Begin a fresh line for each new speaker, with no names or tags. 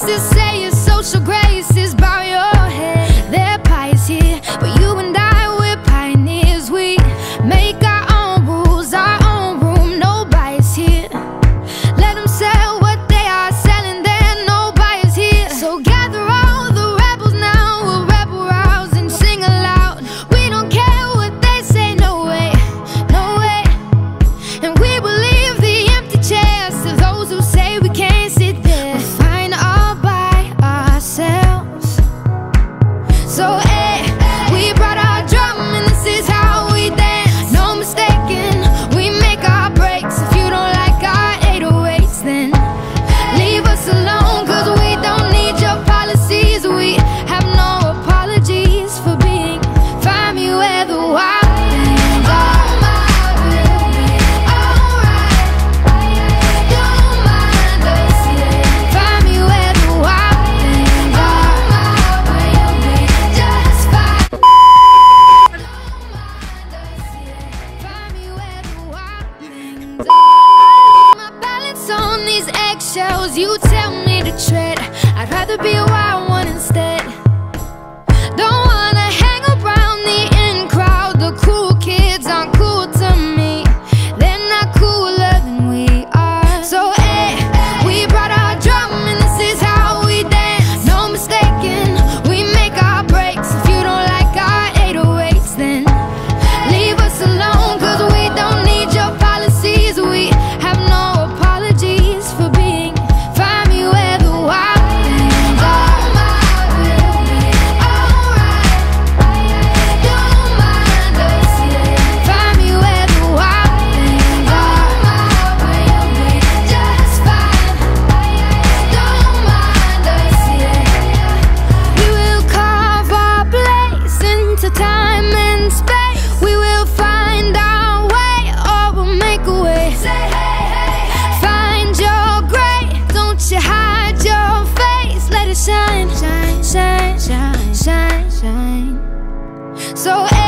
to say your social grace is these eggshells you tell me to tread. I'd rather be a wild one instead. So